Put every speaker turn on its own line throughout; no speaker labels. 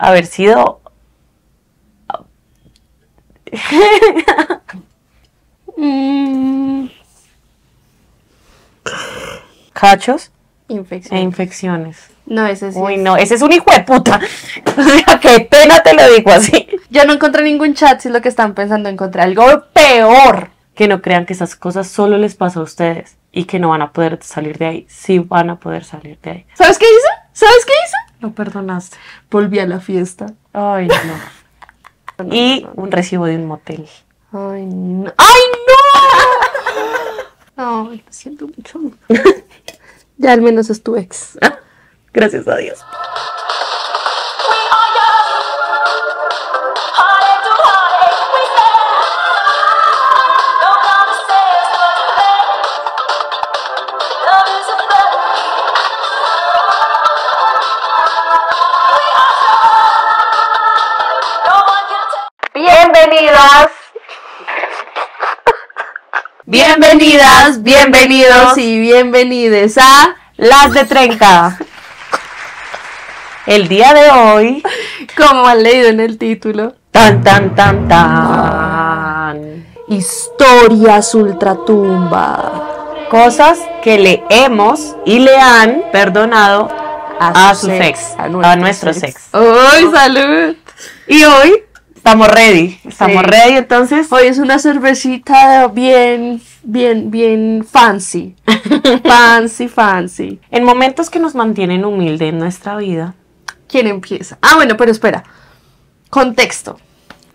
haber sido cachos
infección.
e infecciones.
no, ese sí.
Uy,
es-
no, ese es un hijo de puta. O sea, qué pena te lo digo así.
Yo no encontré ningún chat si es lo que están pensando. Encontré algo peor.
Que no crean que esas cosas solo les pasa a ustedes y que no van a poder salir de ahí. Sí van a poder salir de ahí.
¿Sabes qué hice? ¿Sabes qué hice?
No perdonaste.
Volví a la fiesta.
Ay, no. Y un recibo de un motel.
Ay, no. ¡Ay, no! Ay, lo siento mucho. ya al menos es tu ex.
Gracias a Dios. Bienvenidas. Bienvenidas, bienvenidos
y bienvenides a
las de 30. El día de hoy,
como han leído en el título,
tan tan tan tan,
Historias Ultratumba.
cosas que le hemos y le han perdonado a, sus ex, a, nuestros ex.
¡Ay, salud!
Y hoy estamos ready, estamos
Sí.
ready entonces.
Hoy es una cervecita bien, bien, bien fancy. fancy, fancy.
En momentos que nos mantienen humilde en nuestra vida,
¿Quién empieza? Ah, bueno, pero espera. Contexto.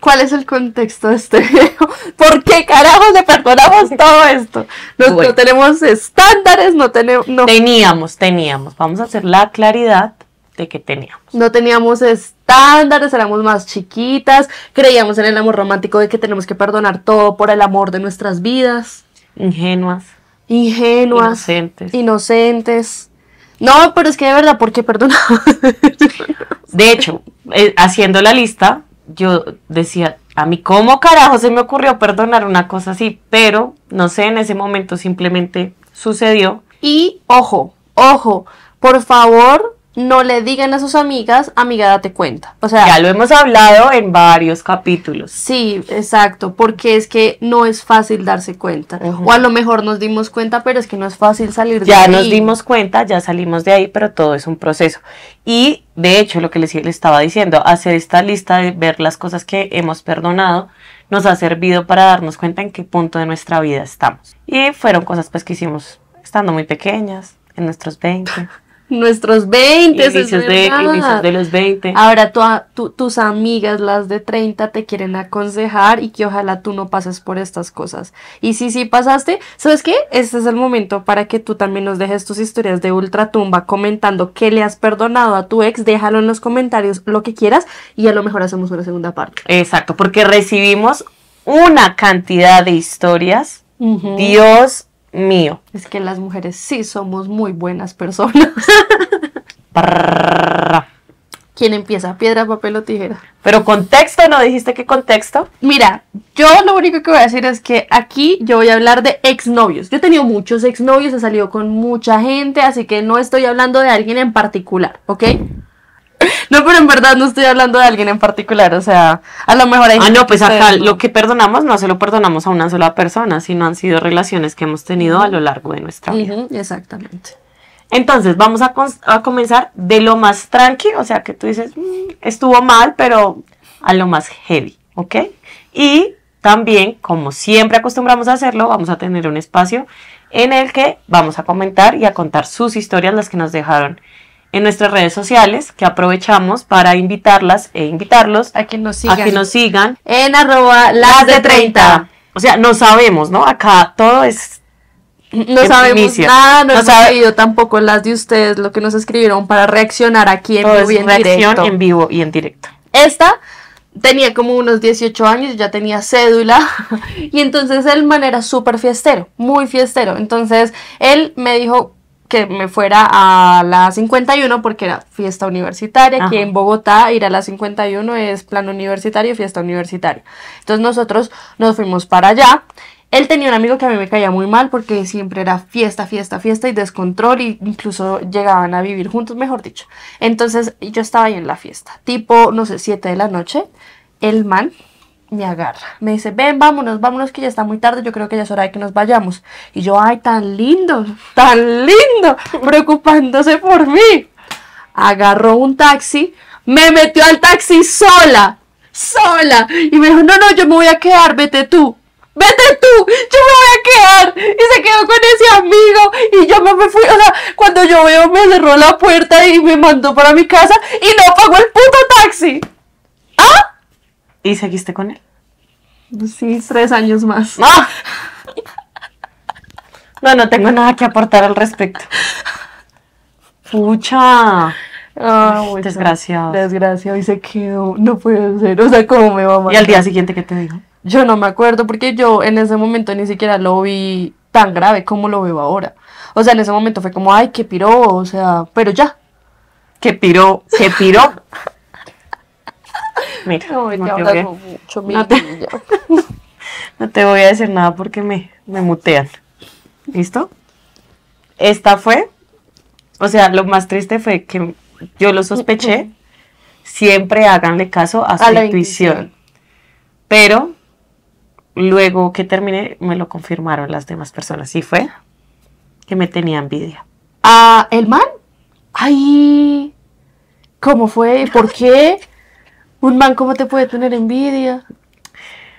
¿Cuál es el contexto de este video? ¿Por qué carajos le perdonamos todo esto? No,
Bueno.
no tenemos estándares, no, tenemos, no,
teníamos, teníamos, vamos a hacer la claridad de que teníamos.
no teníamos estándares, éramos más chiquitas, creíamos en el amor romántico de que tenemos que perdonar todo por el amor de nuestras vidas.
Ingenuas,
Ingenuas,
inocentes.
inocentes. No, pero es que de verdad, ¿por qué perdonamos?
De hecho, eh, haciendo la lista, yo decía, a mí cómo carajo se me ocurrió perdonar una cosa así, pero no sé, en ese momento simplemente sucedió.
Y ojo, ojo, por favor, no le digan a sus amigas, amiga, date cuenta. O sea,
Ya lo hemos hablado en varios capítulos.
sí, exacto, porque es que no es fácil darse cuenta. O a lo mejor nos dimos cuenta, pero es que no es fácil salir de
Ya
ahí.
nos dimos cuenta, ya salimos de ahí, pero todo es un proceso. Y de hecho, lo que les, les estaba diciendo, hacer esta lista de ver las cosas que hemos perdonado, nos ha servido para darnos cuenta en qué punto de nuestra vida estamos. Y fueron cosas pues que hicimos estando muy pequeñas, en nuestros 20,
Nuestros 20, es
inicios, de,
verdad.
inicios de los 20.
Ahora tu- tu- tus amigas, las de 30, te quieren aconsejar y que ojalá tú no pases por estas cosas. Y si sí pasaste, ¿sabes qué? Este es el momento para que tú también nos dejes tus historias de ultratumba comentando que le has perdonado a tu ex. Déjalo en los comentarios, lo que quieras, y a lo mejor hacemos una segunda parte.
Exacto, porque recibimos una cantidad de historias. Dios mío.
Es que las mujeres sí somos muy buenas personas. ¿Quién empieza? ¿Piedra, papel o tijera?
Pero contexto, ¿no dijiste qué contexto?
Mira, yo lo único que voy a decir es que aquí yo voy a hablar de exnovios. Yo he tenido muchos exnovios, he salido con mucha gente, así que no estoy hablando de alguien en particular, ¿ok? No, pero en verdad no estoy hablando de alguien en particular, o sea, a lo mejor hay
Ah, no, pues acá lo que perdonamos no se lo perdonamos a una sola persona, sino han sido relaciones que hemos tenido a lo largo de nuestra vida.
Exactamente.
Entonces, vamos a, a comenzar de lo más tranqui, o sea, que tú dices, "Mm, estuvo mal, pero a lo más heavy, ¿ok? Y también, como siempre acostumbramos a hacerlo, vamos a tener un espacio en el que vamos a comentar y a contar sus historias, las que nos dejaron en nuestras redes sociales, que aprovechamos para invitarlas e invitarlos
A que nos
a
sigan.
que nos sigan
En arroba las de 30.
O sea, no sabemos, ¿no? Acá todo es
No sabemos nada, no,
No
hemos
sabe-
leído tampoco las de ustedes, lo que nos escribieron para reaccionar aquí en
todo
vivo y en
reacción
directo.
en vivo y en directo.
Esta tenía como unos 18 años, ya tenía cédula, y entonces el man era súper fiestero, muy fiestero. Entonces él me dijo que me fuera a la 51 porque era fiesta universitaria. Aquí
Ajá.
en Bogotá ir a la 51 es plan universitario, fiesta universitaria. Entonces nosotros nos fuimos para allá. Él tenía un amigo que a mí me caía muy mal porque siempre era fiesta, fiesta, fiesta y descontrol y incluso llegaban a vivir juntos, mejor dicho. Entonces yo estaba ahí en la fiesta, tipo, no sé, 7 de la noche. El man me agarra, me dice, ven, vámonos, vámonos que ya está muy tarde, yo creo que ya es hora de que nos vayamos. Y yo, ay, tan lindo, tan lindo, preocupándose por mí. Agarró un taxi, me metió al taxi sola, sola. Y me dijo, no, no, yo me voy a quedar, vete tú. Vete tú, yo me voy a quedar. Y se quedó con ese amigo. Y yo me fui, o sea, cuando yo veo, me cerró la puerta y me mandó para mi casa y no pagó el puto taxi. ¿Ah?
¿Y seguiste con él?
Sí, tres años más.
¡Ah! No, no tengo nada que aportar al respecto. Pucha.
Ah, bueno.
desgraciado.
Desgraciado y se quedó. No puede ser. O sea, ¿cómo me va a
¿Y
matar?
al día siguiente qué te dijo?
Yo no me acuerdo porque yo en ese momento ni siquiera lo vi tan grave como lo veo ahora. O sea, en ese momento fue como, ay, qué piró, o sea, pero ya.
Que piró, que piró. Mira, no,
te
voy a,
abrazo mucho, mi
no te-
niña.
no te voy a decir nada porque me, me mutean. ¿Listo? Esta fue, o sea, lo más triste fue que yo lo sospeché. Siempre háganle caso a su
A la
intuición.
intuición.
Pero luego que terminé, me lo confirmaron las demás personas. Y fue que me tenía envidia.
Ah, ¿el man? Ay, ¿cómo fue? ¿Por qué? Un man, ¿cómo te puede tener envidia?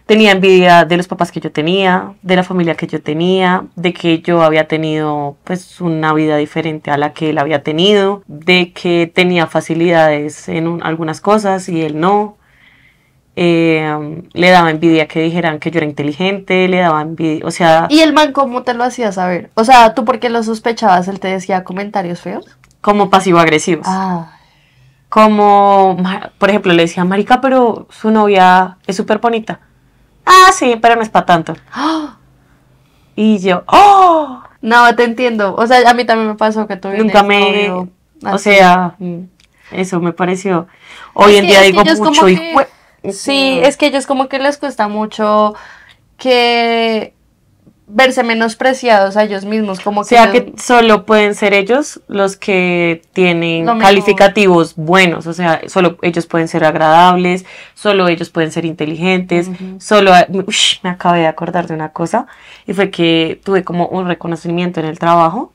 Tenía envidia de los papás que yo tenía, de la familia que yo tenía, de que yo había tenido pues una vida diferente a la que él había tenido, de que tenía facilidades en un- algunas cosas y él no. Eh, le daba envidia que dijeran que yo era inteligente, le daba envidia, o sea,
¿Y el man cómo te lo hacía saber? O sea, ¿tú por qué lo sospechabas? ¿Él te decía comentarios feos?
como pasivo-agresivos.
Ah,
Como, por ejemplo, le decía, Marica, pero su novia es súper bonita. Ah, sí, pero no es para tanto. Y yo, ¡oh!
no, te entiendo. O sea, a mí también me pasó que tuve un
Nunca me.
exnovio
O sea,
Mm.
eso me pareció. Hoy
Es
en
que-
día digo mucho y
Sí, es que ellos como que les cuesta mucho que verse menospreciados a ellos mismos, como
O
que,
sea
ellos-
que solo pueden ser ellos los que tienen
Lo
calificativos buenos, o sea, solo ellos pueden ser agradables, solo ellos pueden ser inteligentes,
Ujú.
solo, ush, me acabé de acordar de una cosa, y fue que tuve como un reconocimiento en el trabajo,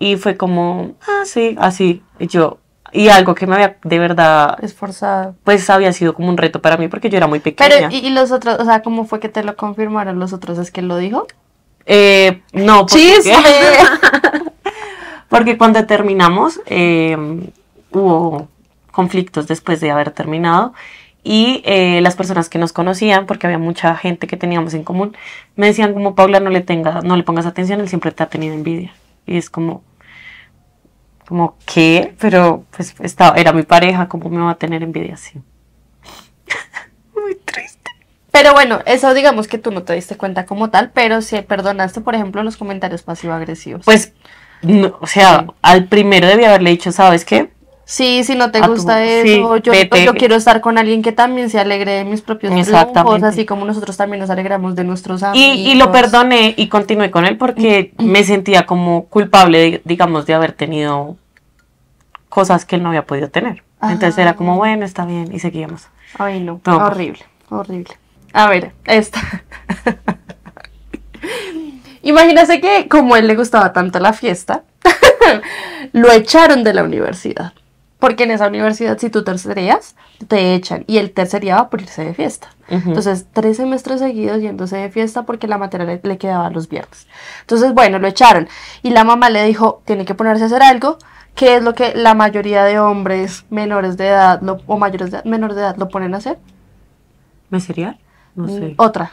y fue como, ah, sí, así, y yo, y algo que me había, de verdad,
esforzado.
pues había sido como un reto para mí, porque yo era muy pequeña.
Pero, ¿y, y los otros, o sea, cómo fue que te lo confirmaron los otros? ¿Es que lo dijo?
Eh, no, porque, cuando terminamos eh, hubo conflictos después de haber terminado y eh, las personas que nos conocían, porque había mucha gente que teníamos en común, me decían como Paula no le tenga, no le pongas atención, él siempre te ha tenido envidia y es como, como qué, pero pues estaba, era mi pareja, cómo me va a tener envidia así.
Pero bueno, eso digamos que tú no te diste cuenta como tal, pero sí perdonaste, por ejemplo, los comentarios pasivo-agresivos.
Pues, no, o sea,
Sí.
al primero debí haberle dicho, ¿sabes qué?
sí, si no te
a tu-
gusta
sí,
eso, yo, quiero estar con alguien que también se alegre de mis propios triunfos, así como nosotros también nos alegramos de nuestros
Y,
amigos.
y lo perdoné y continué con él porque me sentía como culpable, de- digamos, de haber tenido cosas que él no había podido tener. Entonces
Ah.
era como, bueno, está bien, y seguíamos.
Ay, no,
Todo.
horrible, horrible. A ver, esta. Imagínate que como él le gustaba tanto la fiesta, lo echaron de la universidad. Porque en esa universidad, si tú tercerías, te echan. Y él terceriaba por irse de fiesta. Entonces, tres semestres seguidos yéndose de fiesta porque la materia le, le quedaba los viernes. Entonces, bueno, lo echaron. Y la mamá le dijo, tiene que ponerse a hacer algo, que es lo que la mayoría de hombres menores de edad lo- o mayores de edad, menores de edad lo ponen a hacer.
¿Me cereal? No sé.
Otra.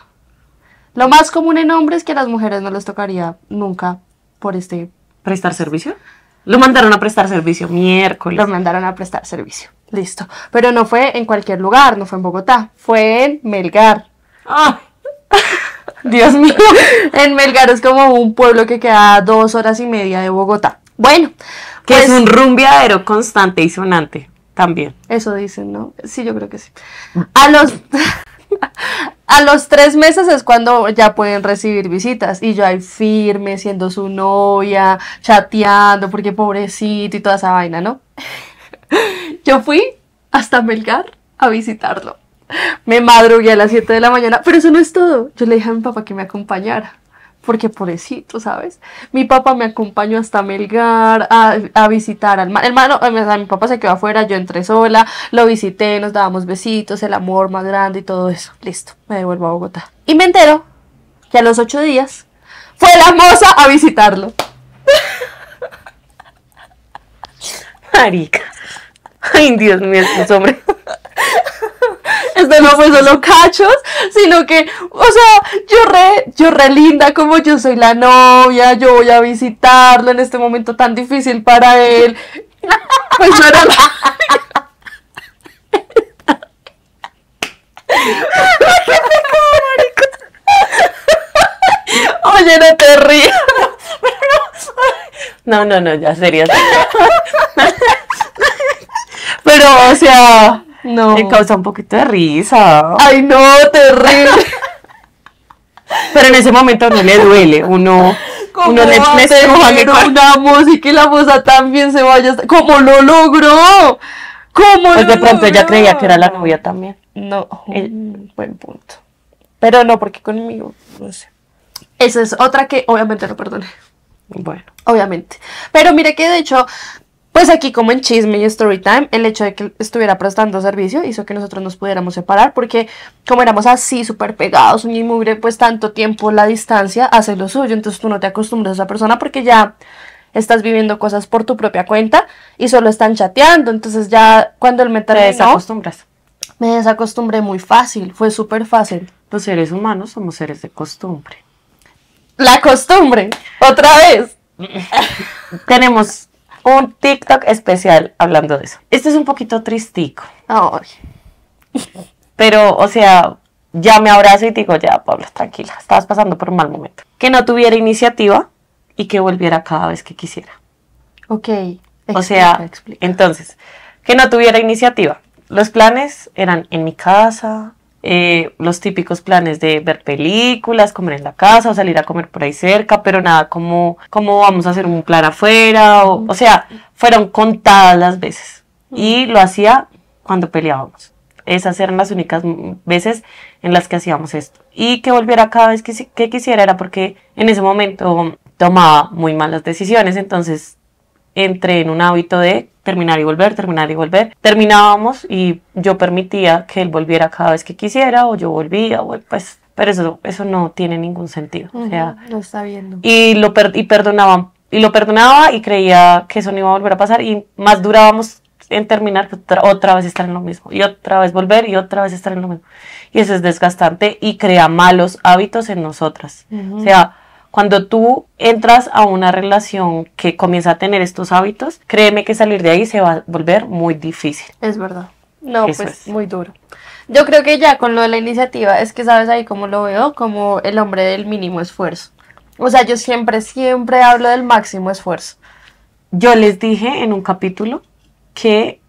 Lo más común en hombres que a las mujeres no les tocaría nunca por este...
¿Prestar servicio? Lo mandaron a prestar servicio miércoles.
Los mandaron a prestar servicio. Listo. Pero no fue en cualquier lugar, no fue en Bogotá, fue en Melgar.
¡Ay! Dios mío.
En Melgar es como un pueblo que queda a dos horas y media de Bogotá. Bueno,
Que
pues,
es un rumbeadero constante y sonante también.
Eso dicen, ¿no? Sí, yo creo que sí. A los, A los tres meses es cuando ya pueden recibir visitas y yo ahí firme, siendo su novia, chateando, porque pobrecito y toda esa vaina, ¿no? Yo fui hasta Melgar a visitarlo. Me madrugué a las 7 de la mañana, pero eso no es todo. Yo le dije a mi papá que me acompañara, porque pobrecito, ¿sabes? Mi papá me acompañó hasta Melgar a, a visitar al hermano. Mi papá se quedó afuera, yo entré sola, lo visité, nos dábamos besitos, el amor más grande y todo eso. Listo, me devuelvo a Bogotá. Y me entero que a los ocho días fue la moza a visitarlo.
Marica. Ay, Dios mío, estos hombres.
Esto no fue solo cachos, sino que, o sea, yo re, yo re linda, como yo soy la novia, yo voy a visitarlo en este momento tan difícil para él. Pues era la- Oye, no te rías.
No, no, no, ya sería.
Pero, o sea, no.
Me causa un poquito de risa.
Ay, no, terrible.
Pero en ese momento no le duele. Uno,
¿Cómo
uno le, corazón.
una música y la moza también se vaya hasta- ¿Cómo lo logró? ¿Cómo
Pues
lo
de pronto ella
logró?
creía que era la novia también.
No,
El-
mm, buen punto. Pero no, porque conmigo, no sé. Esa es otra que obviamente no perdoné.
Bueno.
Obviamente. Pero mire que de hecho, pues aquí como en chisme y story time, el hecho de que estuviera prestando servicio hizo que nosotros nos pudiéramos separar porque como éramos así súper pegados, uña y mugre, pues tanto tiempo la distancia hace lo suyo. Entonces tú no te acostumbras a esa persona porque ya estás viviendo cosas por tu propia cuenta y solo están chateando. Entonces ya cuando él me
Te
terminó,
desacostumbras.
me desacostumbré muy fácil, fue súper fácil.
Los seres humanos somos seres de costumbre.
La costumbre, otra vez.
Tenemos un TikTok especial hablando de eso. Este es un poquito tristico.
Ay.
Pero, o sea, ya me abrazo y digo, ya, Pablo, tranquila, estabas pasando por un mal momento. Que no tuviera iniciativa y que volviera cada vez que quisiera.
Ok.
o sea,
explica.
entonces, que no tuviera iniciativa. Los planes eran en mi casa, eh, los típicos planes de ver películas, comer en la casa o salir a comer por ahí cerca, pero nada como, como vamos a hacer un plan afuera, o, o sea, fueron contadas las veces. Y lo hacía cuando peleábamos. Esas eran las únicas mm, veces en las que hacíamos esto. Y que volviera cada vez que, que quisiera era porque en ese momento tomaba muy malas decisiones, entonces entré en un hábito de terminar y volver, terminar y volver. Terminábamos y yo permitía que él volviera cada vez que quisiera o yo volvía, o pues, pero eso, eso no tiene ningún sentido. O sea,
lo está viendo.
y lo per- y perdonaba y lo perdonaba y creía que eso no iba a volver a pasar y más durábamos en terminar que otra, otra vez estar en lo mismo y otra vez volver y otra vez estar en lo mismo y eso es desgastante y crea malos hábitos en nosotras o sea cuando tú entras a una relación que comienza a tener estos hábitos créeme que salir de ahí se va a volver muy difícil
Es verdad. No,
Eso
pues
es.
muy duro. Yo creo que ya con lo de la iniciativa, es que sabes ahí como lo veo, como el hombre del mínimo esfuerzo. O sea, yo siempre, siempre hablo del máximo esfuerzo.
Yo les dije en un capítulo que,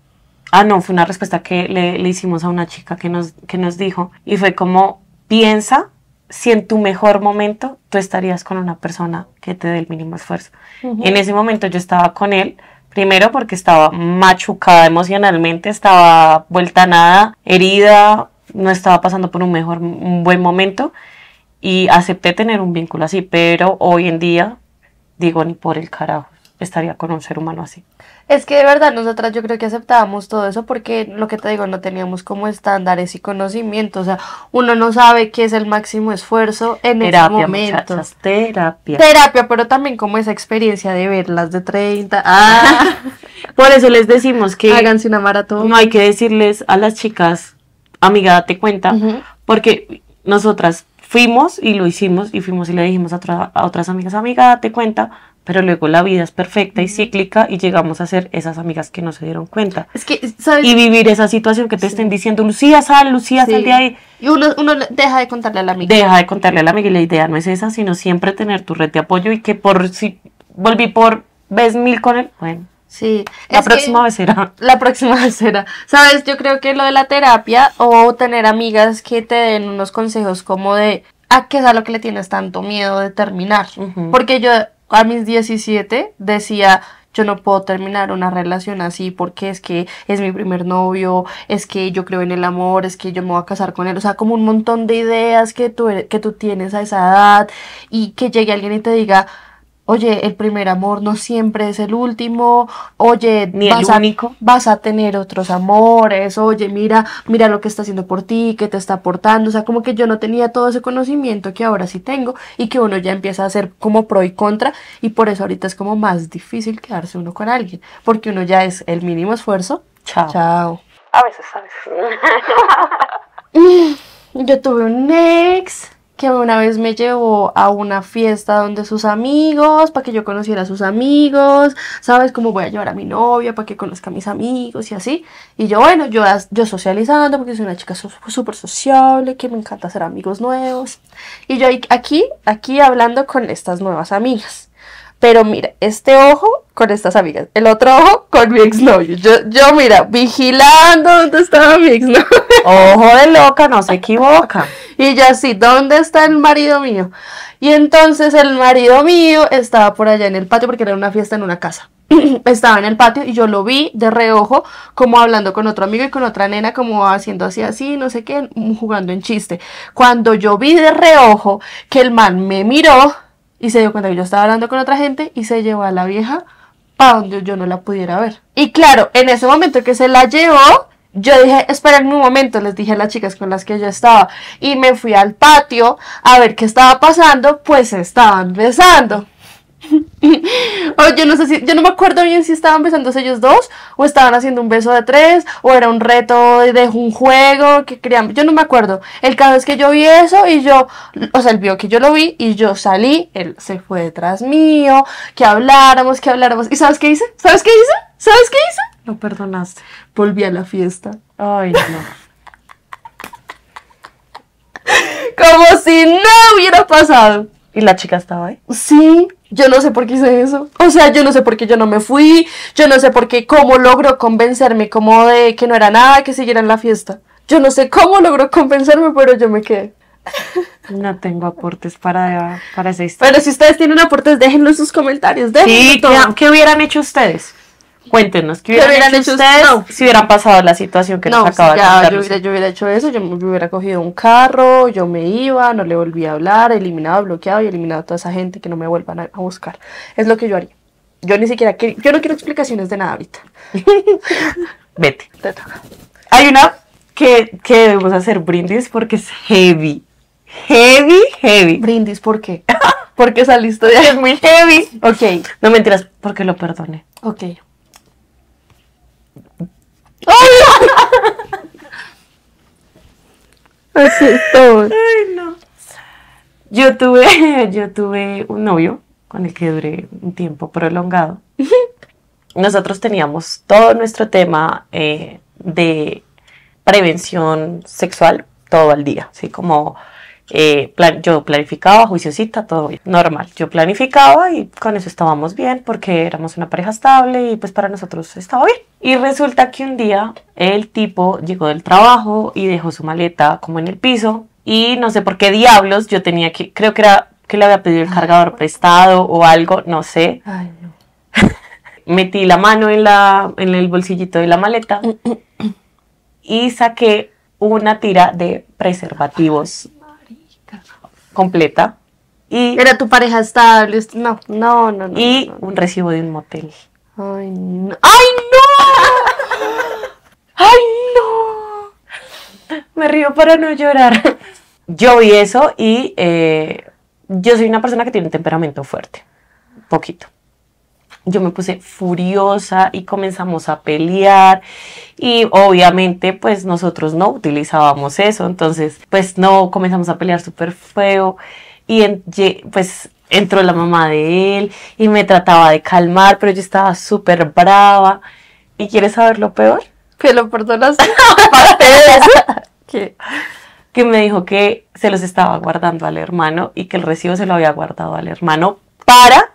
ah, no, fue una respuesta que le, le hicimos a una chica que nos, que nos dijo, y fue como, piensa si en tu mejor momento tú estarías con una persona que te dé el mínimo esfuerzo. En ese momento yo estaba con él, primero porque estaba machucada emocionalmente, estaba vuelta a nada, herida, no estaba pasando por un mejor, un buen momento, y acepté tener un vínculo así, pero hoy en día digo ni por el carajo estaría con un ser humano así.
Es que de verdad nosotras yo creo que aceptábamos todo eso porque lo que te digo, no teníamos como estándares y conocimientos. O sea, uno no sabe qué es el máximo esfuerzo en ese
terapia,
momento.
muchachas, terapia.
Terapia, pero también como esa experiencia de verlas de 30. Ah,
Por eso les decimos que
háganse una maratón.
no hay que decirles a las chicas, amiga, date cuenta, porque nosotras fuimos y lo hicimos y fuimos y le dijimos a, otra- a otras amigas, amiga, date cuenta, pero luego la vida es perfecta y cíclica y llegamos a ser esas amigas que no se dieron cuenta.
Es que, ¿sabes?
Y vivir esa situación que te estén diciendo, Lucía, sal, Lucía, sal de ahí.
Y uno, uno deja de contarle a la amiga.
Deja de contarle a la amiga y la idea no es esa, sino siempre tener tu red de apoyo y que por si volví por vez mil con él, bueno,
Sí.
La
Es
próxima vez será.
La próxima vez será. Sabes, yo creo que lo de la terapia o tener amigas que te den unos consejos como de a qué es a lo que le tienes tanto miedo de terminar. Porque yo a mis 17 decía, yo no puedo terminar una relación así porque es que es mi primer novio, es que yo creo en el amor, es que yo me voy a casar con él. O sea, como un montón de ideas que tú, eres- que tú tienes a esa edad y que llegue alguien y te diga, oye, el primer amor no siempre es el último, oye,
Ni el
vas a-
único.
vas a tener otros amores, oye, mira, mira lo que está haciendo por ti, que te está aportando, o sea, como que yo no tenía todo ese conocimiento que ahora sí tengo y que uno ya empieza a hacer como pro y contra y por eso ahorita es como más difícil quedarse uno con alguien, porque uno ya es el mínimo esfuerzo.
Chao.
Chao.
A veces, a veces.
Yo tuve un ex que una vez me llevó a una fiesta donde sus amigos, para que yo conociera a sus amigos, ¿sabes? Cómo voy a llevar a mi novia para que conozca a mis amigos y así. Y yo, bueno, yo, yo socializando porque soy una chica súper sociable, que me encanta hacer amigos nuevos. Y yo aquí, aquí hablando con estas nuevas amigas. Pero mira, este ojo con estas amigas, el otro ojo con mi exnovio. Yo, yo mira, vigilando dónde estaba mi exnovio.
Ojo de loca, no se equivoca.
Y yo así, ¿dónde está el marido mío? Y entonces el marido mío estaba por allá en el patio porque era una fiesta en una casa. estaba en el patio y yo lo vi de reojo como hablando con otro amigo y con otra nena como haciendo así así, no sé qué, jugando en chiste. Cuando yo vi de reojo que el man me miró y se dio cuenta que yo estaba hablando con otra gente y se llevó a la vieja para donde yo no la pudiera ver. Y claro, en ese momento que se la llevó, yo dije, esperen un momento, les dije a las chicas con las que yo estaba. Y me fui al patio a ver qué estaba pasando, pues estaban besando. o yo no sé si, yo no me acuerdo bien si estaban besándose ellos dos, o estaban haciendo un beso de tres, o era un reto de un juego que querían, yo no me acuerdo. El caso es que yo vi eso y yo, o sea, él vio que yo lo vi y yo salí, él se fue detrás mío, que habláramos, que habláramos. ¿Y sabes qué hice? ¿Sabes qué hice? ¿Sabes qué hice?
Lo perdonaste.
Volví a la fiesta.
Ay, no.
Como si no hubiera pasado.
¿Y la chica estaba ahí?
Sí, yo no sé por qué hice eso. O sea, yo no sé por qué yo no me fui. Yo no sé por qué, cómo logró convencerme como de que no era nada, que siguiera en la fiesta. Yo no sé cómo logró convencerme, pero yo me quedé.
No tengo aportes para, para esa historia.
Pero si ustedes tienen aportes, déjenlo en sus comentarios. Déjenlo
Sí,
todo.
¿qué, qué hubieran hecho ustedes? Cuéntenos, ¿qué
¿Qué
hubieran,
hubieran
hecho ustedes
no.
si hubieran pasado la situación que
No,
nos acaba de
ya,
contar?
yo, hubiera, yo hubiera hecho eso, yo me hubiera cogido un carro, yo me iba, no le volvía a hablar, eliminado, bloqueado y eliminado a toda esa gente que no me vuelvan a, a buscar. Es lo que yo haría. Yo ni siquiera quiero, yo no quiero explicaciones de nada ahorita.
Vete.
Te toca.
Hay una que, que debemos hacer brindis porque es heavy. Heavy, heavy.
Brindis, ¿por qué? Porque saliste de
Es muy heavy.
Ok,
No mentiras, porque lo perdoné.
ok. Así es todo.
Ay, no. Yo tuve, yo tuve un novio con el que duré un tiempo prolongado. Nosotros teníamos todo nuestro tema eh, de prevención sexual todo al día, así como eh, plan- yo planificaba, juiciosita, todo bien, normal. Yo planificaba y con eso estábamos bien porque éramos una pareja estable y pues para nosotros estaba bien. Y resulta que un día el tipo llegó del trabajo y dejó su maleta como en el piso y no sé por qué diablos yo tenía que, creo que era que le había pedido el cargador prestado o algo, no sé.
Ay, no.
Metí la mano en, la, en el bolsillito de la maleta y saqué una tira de preservativos completa y,
Era tu pareja estable. est- No, no, no, no.
y
no, no.
un recibo de un motel.
Ay, no. ¡Ay, no! ¡Ay, no!
Me río para no llorar. Yo vi eso y eh, yo soy una persona que tiene un temperamento fuerte, poquito. Yo me puse furiosa y comenzamos a pelear y obviamente pues nosotros no utilizábamos eso, entonces pues no comenzamos a pelear súper feo y en- pues entró la mamá de él y me trataba de calmar, pero yo estaba súper brava. ¿Y quieres saber lo peor?
¿Que lo perdonaste? Aparte de eso. ¿Qué?
que me dijo que se los estaba guardando al hermano y que el recibo se lo había guardado al hermano para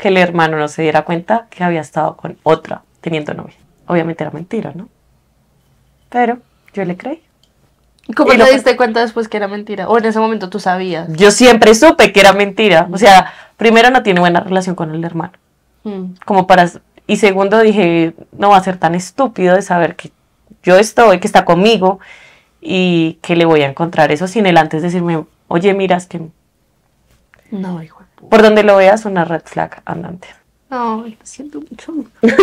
que el hermano no se diera cuenta que había estado con otra teniendo novia. Obviamente era mentira, ¿no? Pero yo le creí.
¿Cómo
Y
te diste cuenta después que era mentira? O en ese momento tú sabías.
Yo siempre supe que era mentira. O sea, primero no tiene buena relación con el hermano.
Mm.
Como para... Y segundo dije, no va a ser tan estúpido de saber que yo estoy, que está conmigo y que le voy a encontrar eso sin él antes decirme, oye, mira, es que
No, hijo.
Por donde lo veas una red flag andante.
No, lo siento mucho.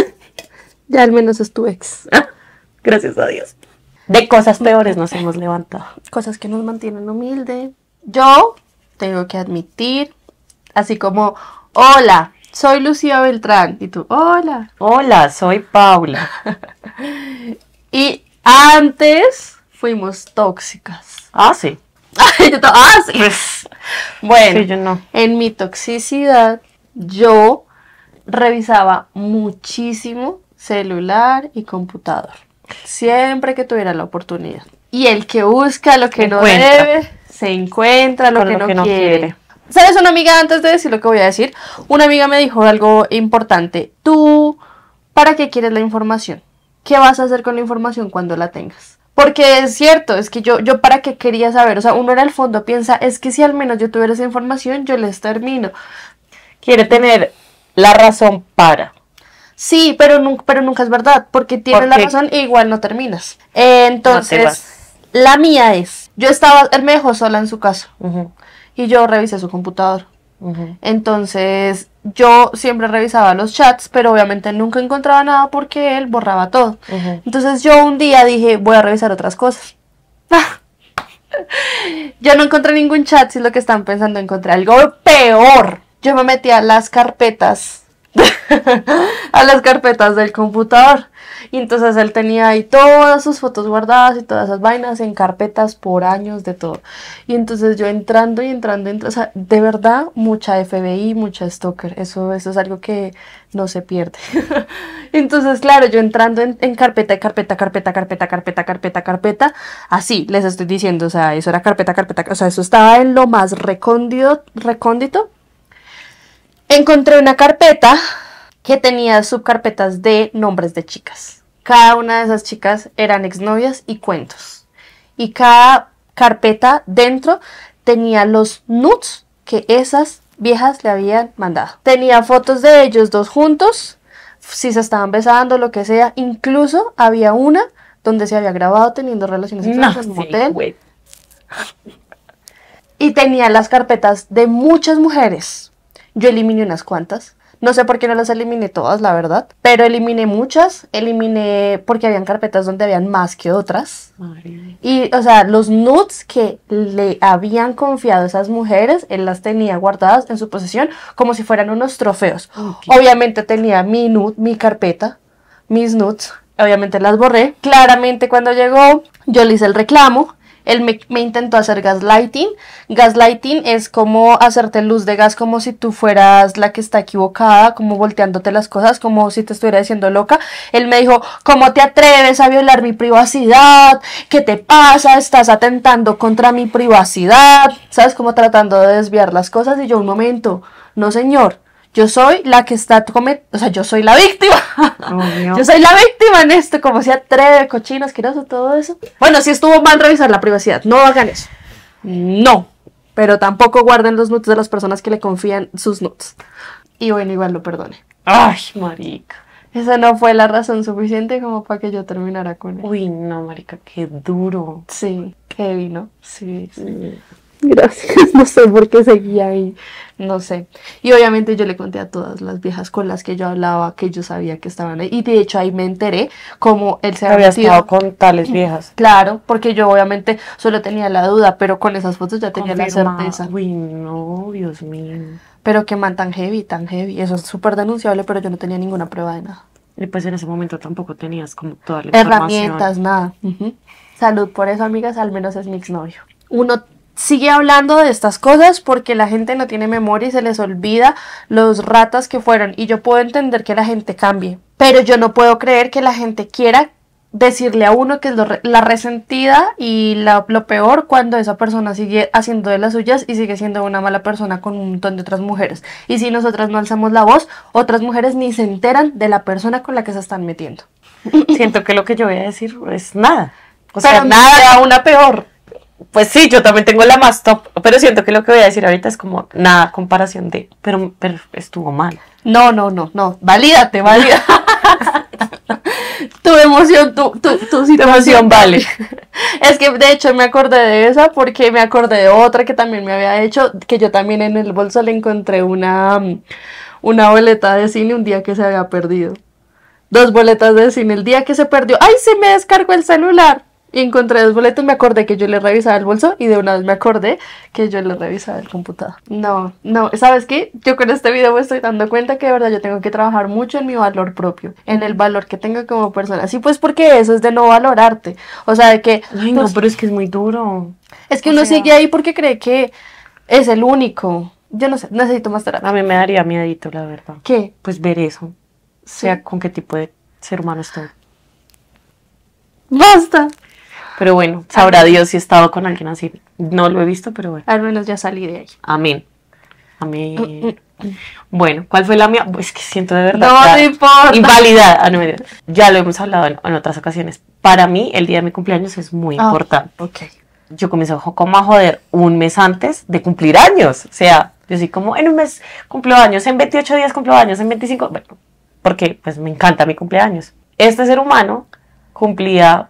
ya al menos es tu ex.
Gracias a Dios. De cosas peores nos hemos levantado.
Cosas que nos mantienen humilde. Yo tengo que admitir, así como, hola, soy Lucía Beltrán. Y tú, hola.
Hola, soy Paula.
Y antes fuimos tóxicas.
Ah, sí.
Ah, sí. Bueno,
Sí, yo no.
en mi toxicidad, yo revisaba muchísimo celular y computador. Siempre que tuviera la oportunidad. Y el que busca lo que no
Encuentra.
debe, se encuentra lo, que,
lo
no
que no
quiere.
quiere.
¿Sabes? Una amiga, antes de decir lo que voy a decir, una amiga me dijo algo importante. Tú, ¿para qué quieres la información? ¿Qué vas a hacer con la información cuando la tengas? Porque es cierto, es que yo, yo para qué quería saber, o sea, uno en el fondo piensa, es que si al menos yo tuviera esa información, yo les termino.
Quiere tener la razón para.
Sí, pero, nu- pero nunca es verdad, porque tienes la razón e igual no terminas. Entonces, la mía es, yo estaba, él me dejó sola en su casa y yo revisé su computador. Entonces, yo siempre revisaba los chats, pero obviamente nunca encontraba nada porque él borraba todo. Entonces, yo un día dije, voy a revisar otras cosas. yo no encontré ningún chat, si es lo que están pensando, encontré algo peor. Yo me metí a las carpetas, a las carpetas del computador. Y entonces él tenía ahí todas sus fotos guardadas y todas esas vainas en carpetas por años de todo. Y entonces yo entrando y entrando, entrando, o sea, de verdad, mucha FBI, mucha stalker. Eso, eso es algo que no se pierde. entonces, claro, yo entrando en, en carpeta, carpeta, carpeta, carpeta, carpeta, carpeta, carpeta, así les estoy diciendo, o sea, eso era carpeta, carpeta, o sea, eso estaba en lo más recóndito, recóndito. Encontré una carpeta que tenía subcarpetas de nombres de chicas. Cada una de esas chicas eran exnovias y cuentos. Y cada carpeta dentro tenía los nudes que esas viejas le habían mandado. Tenía fotos de ellos dos juntos, si se estaban besando, lo que sea. Incluso había una donde se había grabado teniendo relaciones
No,
sexuales en un motel. Y tenía las carpetas de muchas mujeres. Yo eliminé unas cuantas. No sé por qué no las eliminé todas, la verdad. Pero eliminé muchas. Eliminé porque habían carpetas donde habían más que otras.
Madre.
Y, o sea, los nudes que le habían confiado esas mujeres, él las tenía guardadas en su posesión como si fueran unos trofeos. Obviamente tenía mi nude, mi carpeta, mis nudes. Obviamente las borré. Claramente cuando llegó, yo le hice el reclamo. Él me, intentó hacer gaslighting. Gaslighting es como hacerte luz de gas como si tú fueras la que está equivocada, como volteándote las cosas, como si te estuviera diciendo loca. Él me dijo, ¿cómo te atreves a violar mi privacidad? ¿Qué te pasa? Estás atentando contra mi privacidad. ¿Sabes? Como tratando de desviar las cosas. Y yo, un momento, no señor. Yo soy la que está cometiendo, o sea, yo soy la víctima.
Obvio.
Yo soy la víctima en esto, como se atreve, cochino, asqueroso, todo eso. Bueno, si estuvo mal revisar la privacidad, no hagan eso. No, pero tampoco guarden los nudes de las personas que le confían sus nudes. Y bueno, igual lo perdone.
Ay, marica.
Esa no fue la razón suficiente como para que yo terminara con él.
Uy, no, marica, qué duro.
Sí, heavy, ¿no? Sí, sí. Gracias, no sé por qué seguía ahí, no sé. Y obviamente yo le conté a todas las viejas con las que yo hablaba que yo sabía que estaban ahí. Y de hecho ahí me enteré cómo él se había
Había estado con tales viejas.
Claro, porque yo obviamente solo tenía la duda, pero con esas fotos ya tenía la certeza.
Uy, no, Dios mío.
Pero que man tan heavy, tan heavy. Eso es súper denunciable, pero yo no tenía ninguna prueba de nada.
Y pues en ese momento tampoco tenías como toda la información.
Herramientas, nada. Salud por eso, amigas, al menos es mi exnovio. Uno sigue hablando de estas cosas porque la gente no tiene memoria y se les olvida los ratas que fueron. Y yo puedo entender que la gente cambie, pero yo no puedo creer que la gente quiera decirle a uno que es lo la resentida y la- lo peor cuando esa persona sigue haciendo de las suyas y sigue siendo una mala persona con un montón de otras mujeres. Y si nosotras no alzamos la voz, otras mujeres ni se enteran de la persona con la que se están metiendo.
Siento que lo que yo voy a decir es nada. O
Pero
sea, nada.
sea una peor.
Pues sí, yo también tengo la más top, pero siento que lo que voy a decir ahorita es como nada comparación de, pero, pero estuvo mal.
No, no, no, no. Valídate, valida. tu emoción, tu, tu, tu situación
emoción vale.
Es que de hecho me acordé de esa porque me acordé de otra que también me había hecho, que yo también en el bolso le encontré una, una boleta de cine un día que se había perdido. Dos boletas de cine. El día que se perdió, ¡ay, se me descargó el celular! Y encontré dos boletos, me acordé que yo le revisaba el bolso y de una vez me acordé que yo le revisaba el computador. No, no, ¿sabes qué? Yo con este video me estoy dando cuenta que de verdad yo tengo que trabajar mucho en mi valor propio, en el valor que tengo como persona. Sí, pues porque eso es de no valorarte. O sea, de que...
Ay, no,
pues,
pero es que es muy duro.
es que
o
uno
sea-
sigue ahí porque cree que es el único. Yo no sé, necesito más terapia.
A mí me daría miedito, la verdad.
¿Qué?
Pues ver eso. O sea, con qué tipo de ser humano estoy.
Basta.
Pero bueno, sabrá Dios si he estado con alguien así. No lo he visto, pero bueno.
Al menos ya salí de ahí.
Amén. Amén. Bueno, ¿cuál fue la mía? Pues que siento de verdad.
No te importa.
Invalidada. Ah, no, ya lo hemos hablado en, en otras ocasiones. Para mí, el día de mi cumpleaños es muy
Ah,
importante.
Ok.
Yo comencé como a joder un mes antes de cumplir años. O sea, yo así como en un mes cumplo años, en 28 días cumplo años, en 25. Bueno, porque pues me encanta mi cumpleaños. Este ser humano cumplía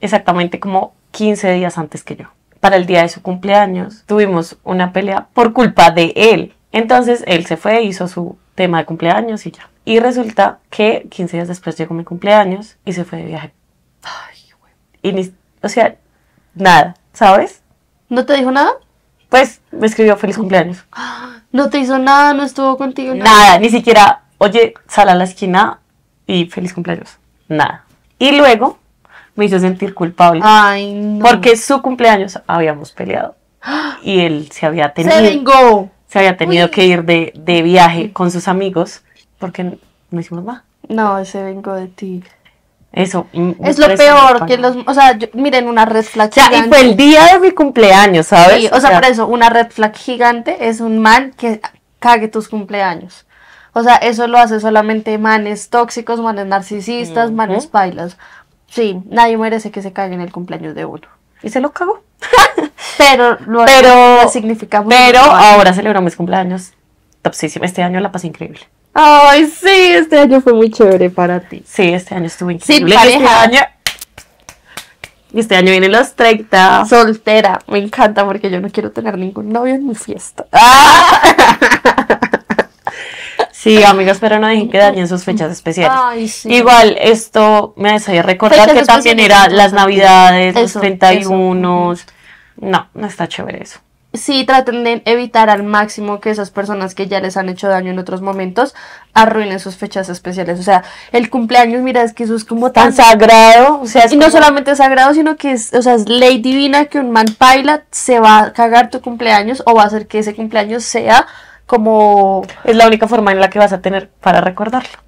exactamente como 15 días antes que yo. Para el día de su cumpleaños tuvimos una pelea por culpa de él. Entonces él se fue, hizo su tema de cumpleaños y ya. Y resulta que 15 días después llegó mi cumpleaños y se fue de viaje. Ay, güey. Y ni, o sea, nada, ¿sabes?
¿No te dijo nada?
Pues me escribió feliz cumpleaños.
No te hizo nada, no estuvo contigo.
Nada, ni siquiera, oye, sal a la esquina y feliz cumpleaños. Nada. Y luego me hizo sentir culpable.
Ay, no.
Porque su cumpleaños habíamos peleado. Y él se había tenido,
se vengó.
se había tenido
Uy.
que ir de, de viaje con sus amigos porque no hicimos nada.
No, se vengó de ti.
Eso. mm,
Es lo peor, que los, o sea, yo- miren, una red flag
O sea, y fue el día de mi cumpleaños, ¿sabes?
Sí, o sea, por eso, una red flag gigante es un man que cague tus cumpleaños. O sea, eso lo hace solamente manes tóxicos, manes narcisistas, manes pailas. Sí, nadie merece que se cague en el cumpleaños de uno.
Y se lo cagó.
Pero lo
Pero-
significa mucho.
Pero
más.
ahora celebramos mis cumpleaños. Topsísima. Este año la pasé increíble.
Ay, sí, este año fue muy chévere para ti.
Sí, este año estuvo increíble. este
pareja.
año. y Este año vienen los 30.
Soltera, me encanta porque yo no quiero tener ningún novio en mi fiesta.
Sí, amigos, pero no dejen que dañen sus fechas especiales.
Ay, sí.
Igual, esto me hace recordar
Fechas
que también era las navidades, los
Eso,
31. No, no está chévere eso.
Sí, traten de evitar al máximo que esas personas que ya les han hecho daño en otros momentos arruinen sus fechas especiales. O sea, el cumpleaños, mira, es que eso es como
Tan
tan...
sagrado, o sea,
Y no
como-
solamente es sagrado, sino que es, o sea, es ley divina que un man paila se va a cagar tu cumpleaños o va a hacer que ese cumpleaños sea como...
es la única forma en la que vas a tener para recordarlo.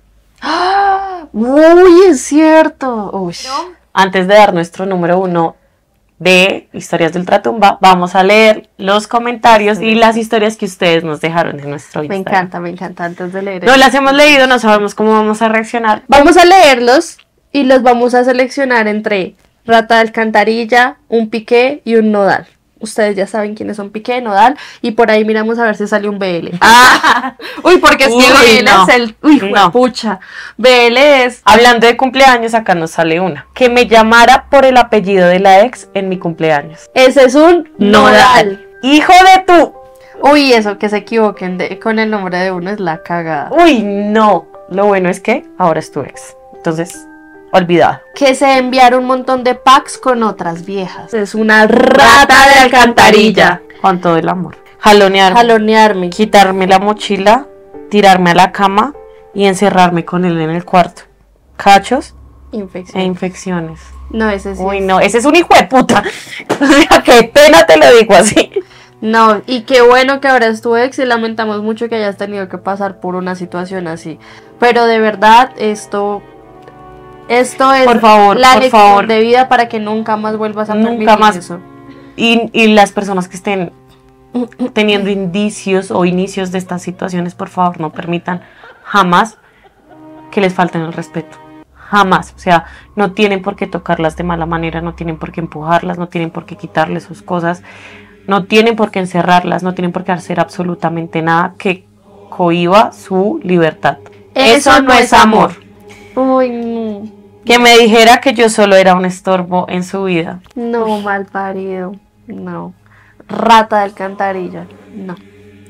¡Ah! ¡Uy, es cierto! Uy.
Antes de dar nuestro número uno de historias de ultratumba, vamos a leer los comentarios y las historias que ustedes nos dejaron en nuestro
Me
Instagram.
encanta, me encanta antes de leer.
No las hemos leído, no sabemos cómo vamos a reaccionar.
Vamos a leerlos y los vamos a seleccionar entre rata de alcantarilla, un piqué y un nodal. Ustedes ya saben quiénes son piqué, nodal y por ahí miramos a ver si sale un BL. Ah, uy, porque es que
Uy,
BL
no.
es el uy,
No.
pucha. BL es
Hablando de cumpleaños, acá nos sale una. Que me llamara por el apellido de la ex en mi cumpleaños.
ese es un nodal.
Hijo de tu.
Uy, eso que se equivoquen de- con el nombre de uno es la cagada.
Uy, no. Lo bueno es que ahora es tu ex. Entonces, olvidado.
Que se enviaron un montón de packs con otras viejas. Es una rata de alcantarilla.
Con todo el amor. Jalonearme.
Jalonearme.
quitarme la mochila, tirarme a la cama y encerrarme con él en el cuarto. Cachos e
Infección.
infecciones.
No, ese sí.
Uy,
es-
no, ese es un hijo de puta. O sea, qué pena te lo digo así.
No, y qué bueno que ahora es tu ex y lamentamos mucho que hayas tenido que pasar por una situación así. Pero de verdad, esto Esto es
Por favor,
la
por
lección
favor.
de vida para que nunca más vuelvas a
Nunca
permitir
más.
eso.
Y, y las personas que estén teniendo indicios o inicios de estas situaciones, por favor, no permitan jamás que les falten el respeto. Jamás. O sea, no tienen por qué tocarlas de mala manera, no tienen por qué empujarlas, no tienen por qué quitarles sus cosas, no tienen por qué encerrarlas, no tienen por qué hacer absolutamente nada que cohiba su libertad. Eso, no es amor.
Uy, no.
Que me dijera que yo solo era un estorbo en su vida.
No, mal parido. No. Rata de alcantarilla. No.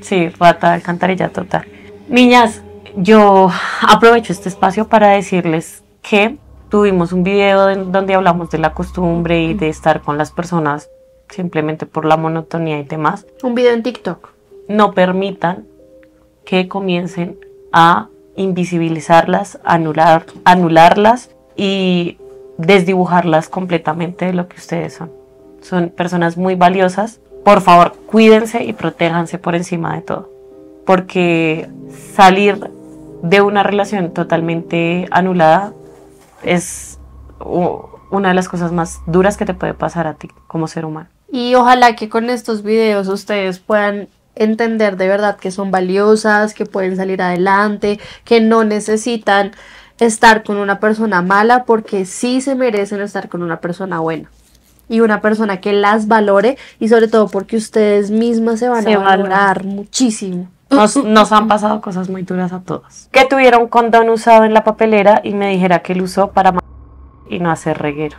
Sí, rata de alcantarilla total. Niñas, yo aprovecho este espacio para decirles que tuvimos un video en donde hablamos de la costumbre y de estar con las personas simplemente por la monotonía y demás.
Un video en TikTok.
No permitan que comiencen a invisibilizarlas, anular, anularlas y desdibujarlas completamente de lo que ustedes son. Son personas muy valiosas. Por favor, cuídense y protéjanse por encima de todo. Porque salir de una relación totalmente anulada es una de las cosas más duras que te puede pasar a ti como ser humano.
Y ojalá que con estos videos ustedes puedan entender de verdad que son valiosas, que pueden salir adelante, que no necesitan estar con una persona mala porque sí se merecen estar con una persona buena. Y una persona que las valore y sobre todo porque ustedes mismas se van
Se
a valorar muchísimo.
Nos, nos han pasado cosas muy duras a todas. Que tuviera un condón usado en la papelera y me dijera que lo usó para y no hacer reguero.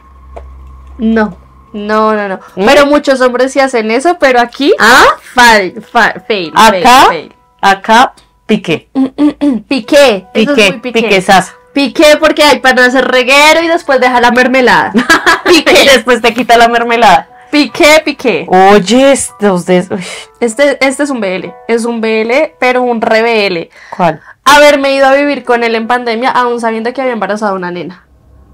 No, no, no, no.
¿Mm?
Pero muchos hombres sí hacen eso, pero aquí
¿Ah?
fail, fail, fail,
Acá,
fail,
acá, piqué.
fail. Piqué, eso es
Piqué,
muy piqué.
piqué.
Piqué porque hay para hacer reguero y después deja la mermelada.
Y después te quita la mermelada.
Piqué, piqué.
Oye, estos de... uy,
Este, este es un BL. Es un BL, pero un re BL.
¿Cuál?
Haberme ido a vivir con él en pandemia, aún sabiendo que había embarazado a una nena.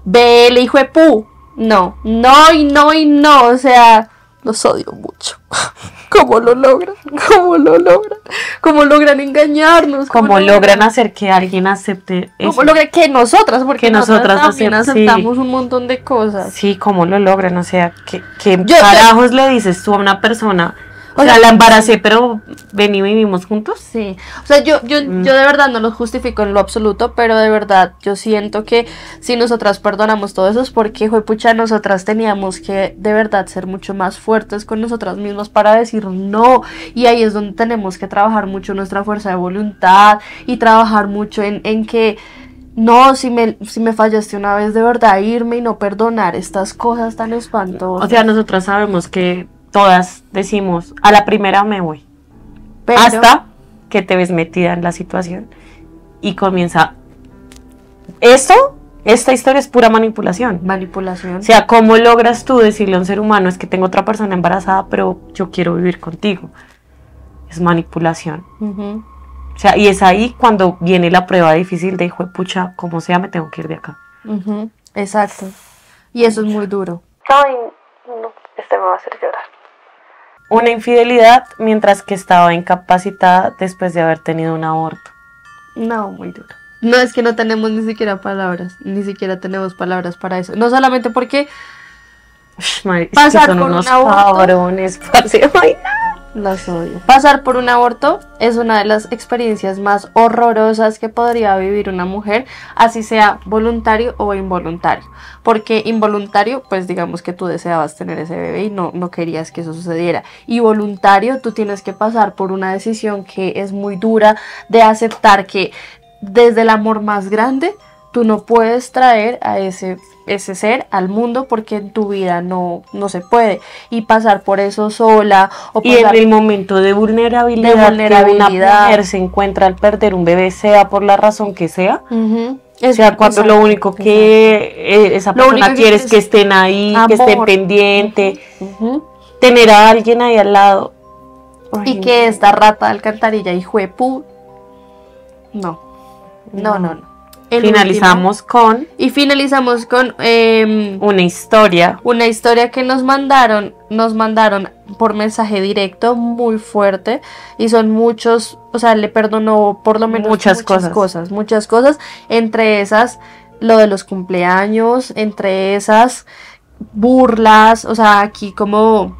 BL, hijo de pu. No, no y no y no. O sea, los odio mucho. ¿Cómo lo logran? ¿Cómo lo logran? ¿Cómo logran engañarnos?
¿Cómo logran hacer que alguien acepte eso?
¿Cómo logran que nosotras? Porque
Que nosotras
también
sí.
aceptamos un montón de cosas.
Sí, ¿cómo lo logran? O sea, ¿qué, qué
Yo-
carajos le dices tú a una persona? O sea, la embaracé, pero ven y vivimos juntos.
Sí, o sea, yo, yo,
Mm.
yo de verdad no lo justifico en lo absoluto, pero de verdad yo siento que si nosotras perdonamos todo eso es porque, pucha, nosotras teníamos que de verdad ser mucho más fuertes con nosotras mismas para decir no. Y ahí es donde tenemos que trabajar mucho nuestra fuerza de voluntad y trabajar mucho en, en que no, si me, si me fallaste una vez, de verdad irme y no perdonar estas cosas tan espantosas.
O sea, nosotras sabemos que todas decimos, a la primera me voy.
Pero-
Hasta que te ves metida en la situación y comienza... Esto, esta historia es pura manipulación.
manipulación.
O sea, ¿cómo logras tú decirle a un ser humano es que tengo otra persona embarazada, pero yo quiero vivir contigo? Es manipulación. O sea, y es ahí cuando viene la prueba difícil de hijo de pucha, como sea, me tengo que ir de acá.
Exacto. Y eso es muy duro.
Ay, no, este me va a hacer llorar. Una infidelidad mientras que estaba incapacitada después de haber tenido un aborto.
No, muy duro. No es que no tenemos ni siquiera palabras, ni siquiera tenemos palabras para eso. No solamente porque
Ush, madre, es que
Pasar
son
por un
unos
aborto.
cabrones, parce. Ay, no.
Las odio. Pasar por un aborto es una de las experiencias más horrorosas que podría vivir una mujer, así sea voluntario o involuntario. Porque involuntario, pues digamos que tú deseabas tener ese bebé y no, no querías que eso sucediera. Y voluntario, tú tienes que pasar por una decisión que es muy dura de aceptar que desde el amor más grande, tú no puedes traer a ese, ese ser al mundo porque en tu vida no, no se puede. Y pasar por eso sola o
Y en el momento de vulnerabilidad,
De
que una mujer se encuentra al perder un bebé, sea por la razón que sea,
Ujú.
o
Es-
sea, cuando lo único que eh, esa persona quiere es que estén ahí, que estén pendiente, tener a alguien ahí al lado.
Y que esta rata de alcantarilla y juepu. No. No, no, no. El
Finalizamos con.
Y finalizamos con em,
una historia.
una historia que nos mandaron, nos mandaron por mensaje directo muy fuerte y son muchos, o sea, le perdonó por lo menos
Muchas cosas.
cosas, muchas cosas, entre esas lo de los cumpleaños, entre esas burlas, o sea, aquí como,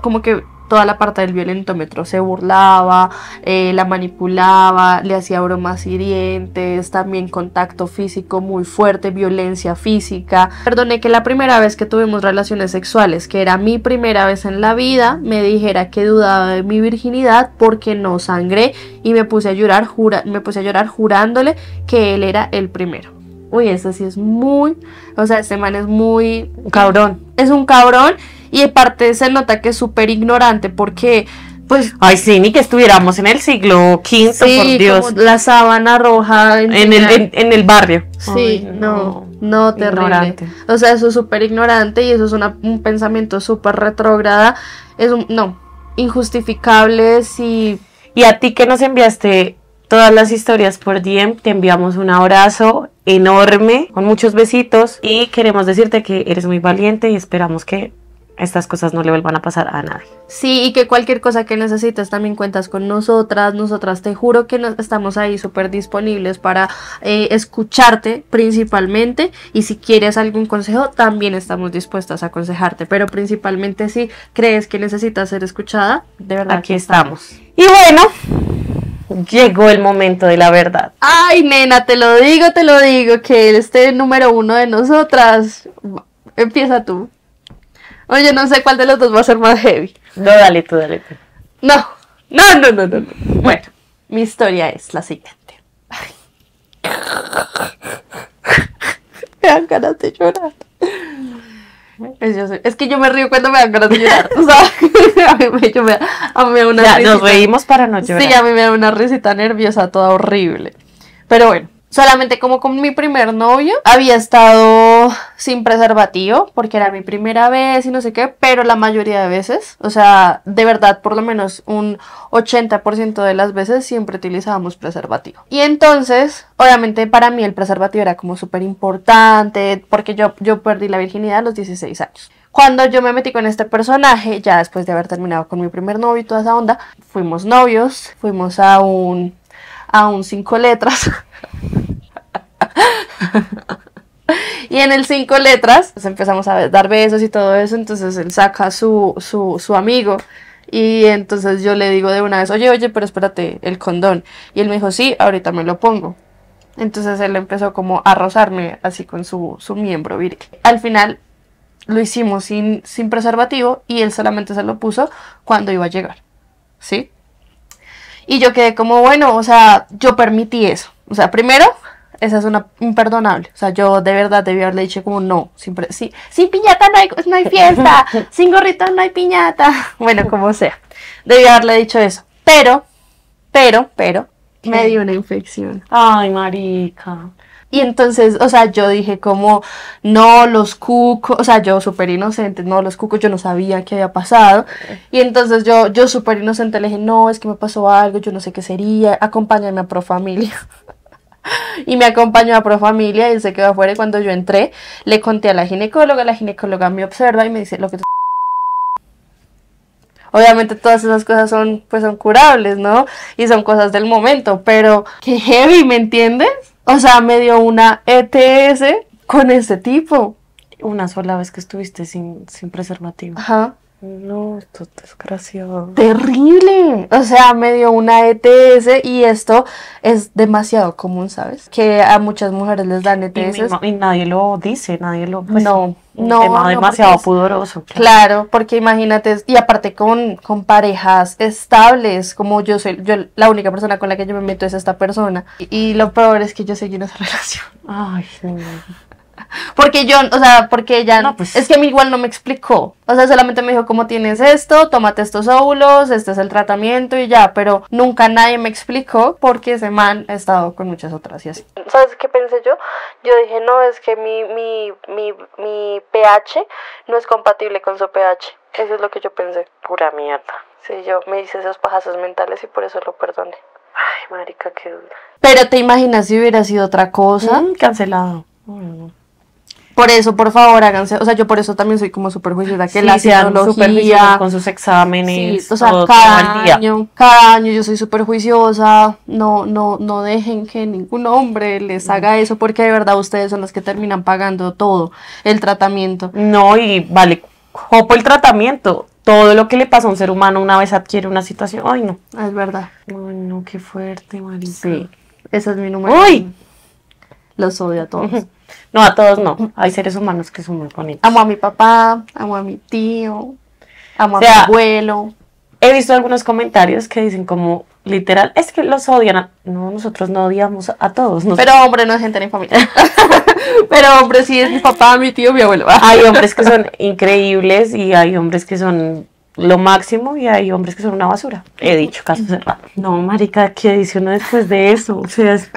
como que toda la parte del violentómetro se burlaba, eh, la manipulaba, le hacía bromas hirientes, también contacto físico muy fuerte, violencia física. Perdoné que la primera vez que tuvimos relaciones sexuales, que era mi primera vez en la vida, me dijera que dudaba de mi virginidad porque no sangré y me puse a llorar, jura, me puse a llorar jurándole que él era el primero. Uy, eso sí es muy, o sea, este man es muy
Cabrón.
es un cabrón y aparte se nota que es súper ignorante porque pues
Ay, sí, ni que estuviéramos en el siglo XV,
sí,
por Dios.
como la sábana roja
En el, en, en el barrio.
sí,
Ay,
no, no, terrible.
Ignorante.
O sea, eso es súper ignorante y eso es una- un pensamiento súper retrógrada. Es un, no, injustificables y
Y a ti que nos enviaste todas las historias por DM, te enviamos un abrazo enorme, con muchos besitos y queremos decirte que eres muy valiente y esperamos que estas cosas no le vuelvan a pasar a nadie.
Sí, y que cualquier cosa que necesites también cuentas con nosotras. Nosotras te juro que nos- estamos ahí súper disponibles para eh, escucharte principalmente. Y si quieres algún consejo, también estamos dispuestas a aconsejarte. Pero principalmente si crees que necesitas ser escuchada, de verdad.
Aquí estamos. Y bueno, llegó el momento de la verdad.
Ay, nena, te lo digo, te lo digo, que este número uno de nosotras. Empieza tú. Oye, no sé cuál de los dos va a ser más heavy.
No, dale tú, dale tú.
No, no, no, no, no. no. Bueno, mi historia es la siguiente. Ay. Me dan ganas de llorar. Es, que yo me río cuando me dan ganas de llorar. O sea, a mí me, yo me- a mí me da una
Ya, nos
risita.
reímos para no llorar.
Sí, a mí me da una risita nerviosa toda horrible. Pero bueno, solamente como con mi primer novio había estado sin preservativo porque era mi primera vez y no sé qué, pero la mayoría de veces, o sea, de verdad por lo menos un 80% de las veces siempre utilizábamos preservativo. Y entonces, obviamente para mí el preservativo era como súper importante porque yo, yo perdí la virginidad a los 16 años. Cuando yo me metí con este personaje, ya después de haber terminado con mi primer novio y toda esa onda, fuimos novios, fuimos a un a un cinco letras. y en el cinco letras pues empezamos a dar besos y todo eso, entonces él saca su, su, su amigo y entonces yo le digo de una vez, oye, oye, pero espérate, el condón. Y él me dijo, sí, ahorita me lo pongo. Entonces él empezó como a rozarme así con su, su miembro viril. Al final lo hicimos sin, sin preservativo y él solamente se lo puso cuando iba a llegar. ¿Sí? Y yo quedé como, bueno, o sea, yo permití eso. O sea, primero, esa es una imperdonable. O sea, yo de verdad debí haberle dicho como, no, sin, pre- sí, sin piñata no hay, no hay fiesta, sin gorrito no hay piñata. Bueno, como sea. Debí haberle dicho eso. Pero, pero, pero, me dio una infección.
Ay, marica.
Y entonces, o sea, yo dije como, no, los cucos, o sea, yo súper inocente, no, los cucos, yo no sabía qué había pasado. Y entonces yo, yo súper inocente le dije, no, es que me pasó algo, yo no sé qué sería, acompáñame a Profamilia. y me acompañó a Profamilia él se quedó afuera y cuando yo entré, le conté a la ginecóloga, la ginecóloga me observa y me dice, lo que te Obviamente todas esas cosas son, pues son curables, ¿no? Y son cosas del momento, pero qué heavy, ¿me entiendes? O sea, me dio una ETS con ese tipo.
Una sola vez que estuviste sin, sin preservativo.
Ajá.
No, esto es desgraciado.
Terrible. O sea, me dio una ETS y esto es demasiado común, ¿sabes? Que a muchas mujeres les dan ETS.
y nadie lo dice, nadie lo... pues,
No, no,
tema
no,
demasiado pudoroso.
Claro, porque imagínate, y aparte con, con parejas estables, como yo soy, yo la única persona con la que yo me meto es esta persona. Y, y lo peor es que yo seguí en esa relación.
Ay, no.
Porque yo, o sea, porque ella,
No, pues-
es que a mí igual no me explicó. O sea, solamente me dijo, ¿cómo tienes esto? Tómate estos óvulos, este es el tratamiento y ya. Pero nunca nadie me explicó porque ese man ha estado con muchas otras y así. ¿Sabes qué pensé yo? Yo dije, no, es que mi, mi, mi, mi pH no es compatible con su pH. Eso es lo que yo pensé.
Pura mierda.
Sí, yo me hice esos pajazos mentales y por eso lo perdoné.
Ay, marica, qué duro.
Pero te imaginas si hubiera sido otra cosa.
Mm, cancelado. Mm.
Por eso, por favor, háganse, o sea, yo por eso también soy como súper juiciosa, que
Sí,
la psicología,
con sus exámenes,
Sí, o sea,
todo,
cada
todo
año, cada año yo soy súper juiciosa, no, no, no dejen que ningún hombre les haga eso, porque de verdad ustedes son los que terminan pagando todo, el tratamiento.
No, y vale, jopo el tratamiento. Todo lo que le pasa a un ser humano una vez adquiere una situación. Ay, no.
Es verdad.
Ay, no, qué fuerte, marica.
Sí, ese es mi número.
Uy.
Los odio a todos.
No, a todos no. Hay seres humanos que son muy bonitos.
Amo a mi papá, amo a mi tío, amo
O sea,
a mi abuelo.
He visto algunos comentarios que dicen como, literal, es que los odian. a-". No, nosotros no odiamos a todos. Nos-
Pero hombre no es gente ni familia. Pero hombre sí es mi papá, mi tío, mi abuelo.
Hay hombres que son increíbles y hay hombres que son lo máximo y hay hombres que son una basura. He dicho, caso cerrado. No, marica, ¿qué dice uno después de eso? O sea, es-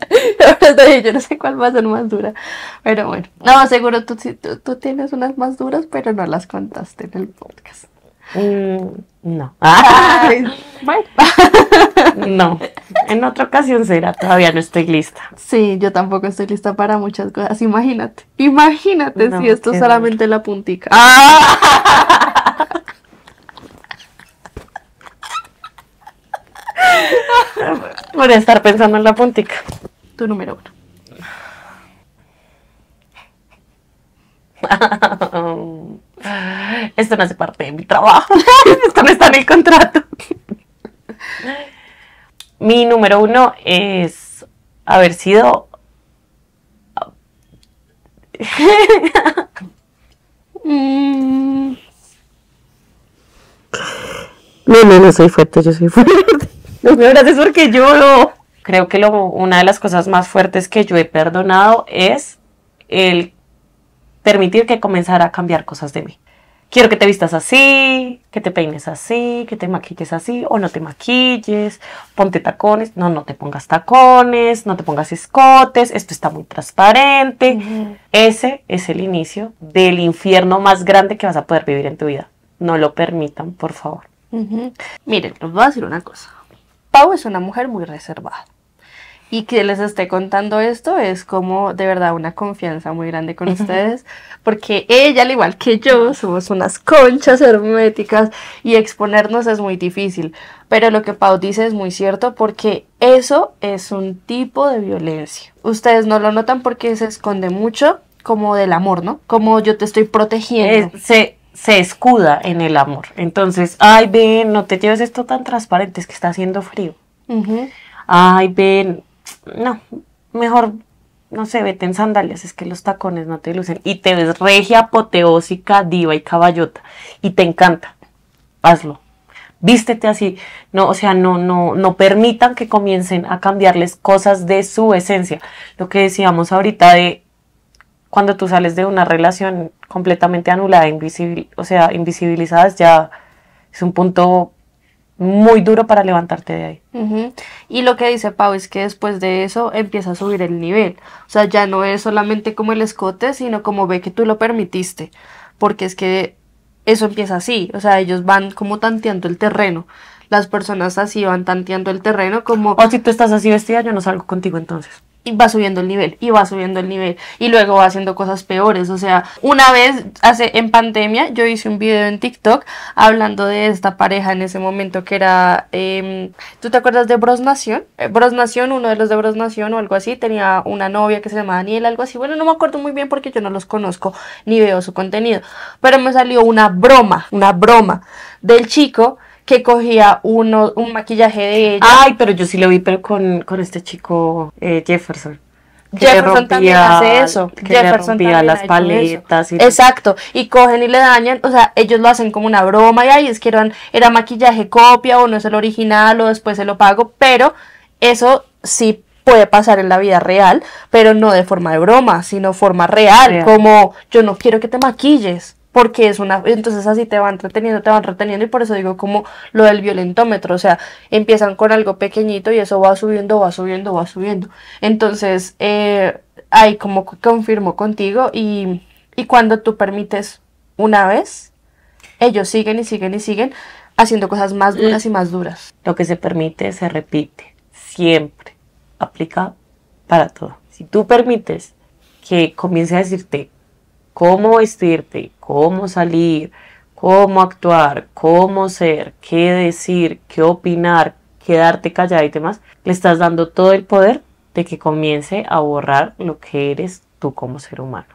Yo no sé cuál va a ser más dura. Pero bueno. No, seguro tú, tú, tú tienes unas más duras, pero no las contaste en el podcast.
mm, no. Ah,
Ay, bueno.
no. En otra ocasión será, todavía no estoy lista.
Sí, yo tampoco estoy lista para muchas cosas. Imagínate. Imagínate
No,
si esto es solamente la puntica.
Voy a estar pensando en la puntica.
Tu número uno.
Esto no hace parte de mi trabajo. Esto no está en el contrato. Mi número uno es haber sido.
Mm,
No, no, no soy fuerte, yo soy fuerte. No me abraces porque lloro. Creo que lo, una de las cosas más fuertes que yo he perdonado es el permitir que comenzara a cambiar cosas de mí. Quiero que te vistas así, que te peines así, que te maquilles así o no te maquilles, ponte tacones, no, no te pongas tacones, no te pongas escotes, esto está muy transparente. Ese es el inicio del infierno más grande que vas a poder vivir en tu vida. No lo permitan, por favor.
Miren, les voy a decir una cosa. Pau es una mujer muy reservada. Y que les esté contando esto es como de verdad una confianza muy grande con ustedes, porque ella, al igual que yo, somos unas conchas herméticas y exponernos es muy difícil. Pero lo que Pau dice es muy cierto porque eso es un tipo de violencia. Ustedes no lo notan porque se esconde mucho como del amor, ¿no? Como yo te estoy protegiendo.
Es- se, se escuda en el amor. Entonces, ay, ven, no te lleves esto tan transparente, es que está haciendo frío. Ay, ven, no, mejor, no sé, vete en sandalias, es que los tacones no te lucen. Y te ves regia, apoteósica, diva y caballota. Y te encanta. Hazlo. Vístete así. No, o sea, no, no, no permitan que comiencen a cambiarles cosas de su esencia. Lo que decíamos ahorita de cuando tú sales de una relación completamente anulada, invisibil, o sea, invisibilizada, ya es un punto muy duro para levantarte de ahí.
Ujú. Y lo que dice Pau es que después de eso empieza a subir el nivel. O sea, ya no es solamente como el escote, sino como ve que tú lo permitiste. Porque es que eso empieza así. O sea, ellos van como tanteando el terreno. Las personas así van tanteando el terreno como
O si tú estás así vestida, yo no salgo contigo entonces.
Y va subiendo el nivel y va subiendo el nivel y luego va haciendo cosas peores. O sea, una vez hace en pandemia yo hice un video en TikTok hablando de esta pareja en ese momento que era, em, ¿tú te acuerdas de Bros Nación? Eh, Bros Nación, uno de los de Bros Nación o algo así, tenía una novia que se llamaba Daniela, algo así. Bueno, no me acuerdo muy bien porque yo no los conozco ni veo su contenido, pero me salió una broma, una broma del chico que cogía uno, un maquillaje de ella.
Ay, pero yo sí lo vi, pero con, con este chico eh, Jefferson. Que le
Jefferson también
rompía-
hace eso.
Que le
Jefferson
rompía
también ha
las paletas. Y
Exacto. Y cogen y le dañan. O sea, ellos lo hacen como una broma. Y ahí es que eran, era maquillaje copia o no es el original o después se lo pago. Pero eso sí puede pasar en la vida real, pero no de forma de broma, sino forma real.
Real.
Como yo no quiero que te maquilles. Porque es una. Entonces así te van reteniendo, te van reteniendo. Y por eso digo como lo del violentómetro. O sea, empiezan con algo pequeñito y eso va subiendo, va subiendo, va subiendo. Entonces, eh, ahí como que confirmo contigo. Y, y cuando tú permites una vez, ellos siguen y siguen y siguen haciendo cosas más duras y más duras.
Lo que se permite se repite. Siempre. Aplica para todo. Si tú permites que comience a decirte cómo vestirte, cómo salir, cómo actuar, cómo ser, qué decir, qué opinar, quedarte callada y demás, le estás dando todo el poder de que comience a borrar lo que eres tú como ser humano.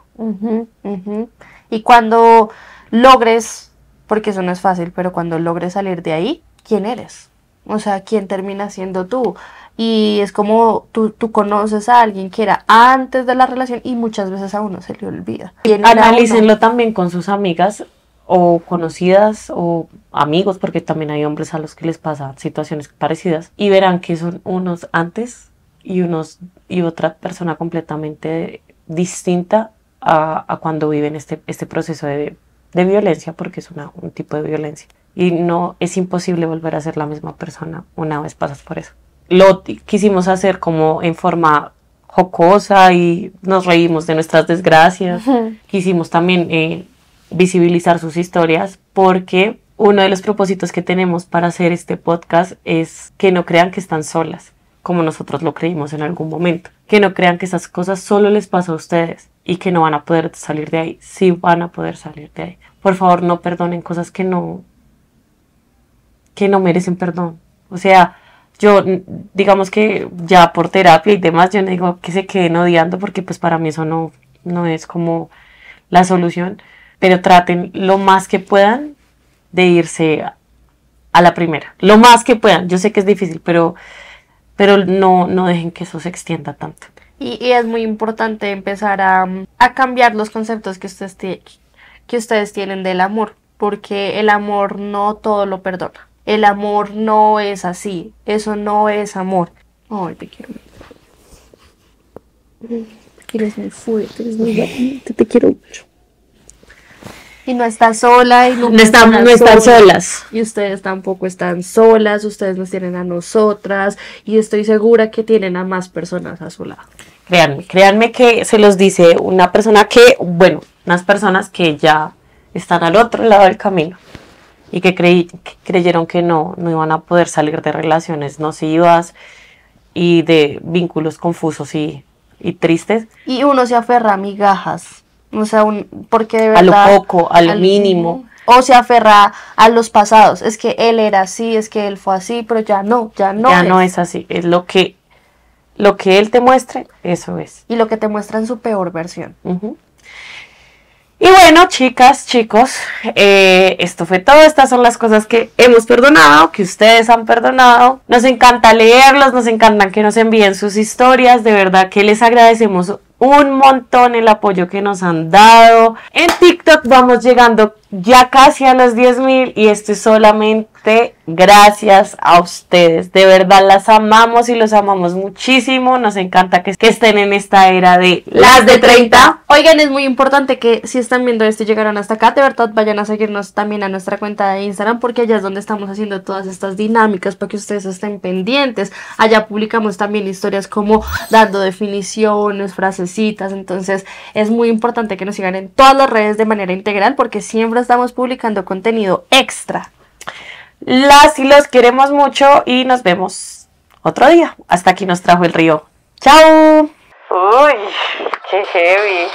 Y cuando logres, porque eso no es fácil, pero cuando logres salir de ahí, ¿quién eres? O sea, ¿quién termina siendo tú? Y es como tú, tú conoces a alguien que era antes de la relación y muchas veces a uno se le olvida.
Analícenlo también con sus amigas o conocidas o amigos, porque también hay hombres a los que les pasan situaciones parecidas y verán que son unos antes y unos y otra persona completamente distinta a, a cuando viven este, este proceso de, de violencia, porque es una, un tipo de violencia. Y no es imposible volver a ser la misma persona una vez pasas por eso. Lo quisimos hacer como en forma jocosa y nos reímos de nuestras desgracias. Quisimos también eh, visibilizar sus historias porque uno de los propósitos que tenemos para hacer este podcast es que no crean que están solas, como nosotros lo creímos en algún momento. Que no crean que esas cosas solo les pasa a ustedes y que no van a poder salir de ahí. Sí van a poder salir de ahí. Por favor, no perdonen cosas que no que no merecen perdón. O sea, yo digamos que ya por terapia y demás, yo no digo que se queden odiando porque pues para mí eso no, no es como la solución, pero traten lo más que puedan de irse a, la primera, lo más que puedan. Yo sé que es difícil, pero, pero no, no dejen que eso se extienda tanto.
Y, y es muy importante empezar a, a cambiar los conceptos que ustedes, que ustedes tienen del amor, porque el amor no todo lo perdona. El amor no es así, eso no es amor. Ay, te quiero. Eres muy fuerte, eres muy valiente, te quiero mucho. Y no estás sola y nunca
No están, no están
sola.
solas.
Y ustedes tampoco están solas, ustedes nos tienen a nosotras y estoy segura que tienen a más personas a su lado.
Créanme, créanme que se los dice una persona que, bueno, unas personas que ya están al otro lado del camino y que, creí, que creyeron que no, no iban a poder salir de relaciones nocivas y de vínculos confusos y, y tristes
Y uno se aferra a migajas, o sea, un, porque de
A lo
verdad...
poco, a lo mínimo.
O se aferra a los pasados, es que él era así, es que él fue así, pero ya no, ya no
ya
es.
no es así. Es lo que, lo que él te muestre, eso es.
Y lo que te muestra en su peor versión.
Ujú. Y bueno, chicas, chicos, eh, esto fue todo. Estas son las cosas que hemos perdonado, que ustedes han perdonado. Nos encanta leerlos, nos encantan que nos envíen sus historias. De verdad que les agradecemos un montón el apoyo que nos han dado. En TikTok vamos llegando ya casi a los 10 mil y esto es solamente gracias a ustedes. De verdad las amamos y los amamos muchísimo. Nos encanta que, estén en esta era de las de 30.
Oigan, es muy importante que si están viendo esto y llegaron hasta acá, de verdad vayan a seguirnos también a nuestra cuenta de Instagram porque allá es donde estamos haciendo todas estas dinámicas para que ustedes estén pendientes. Allá publicamos también historias como dando definiciones, frasecitas, entonces es muy importante que nos sigan en todas las redes de manera integral porque siempre estamos publicando contenido extra.
Las y los queremos mucho y nos vemos otro día. Hasta aquí nos trajo el río. ¡Chao! Uy, qué heavy.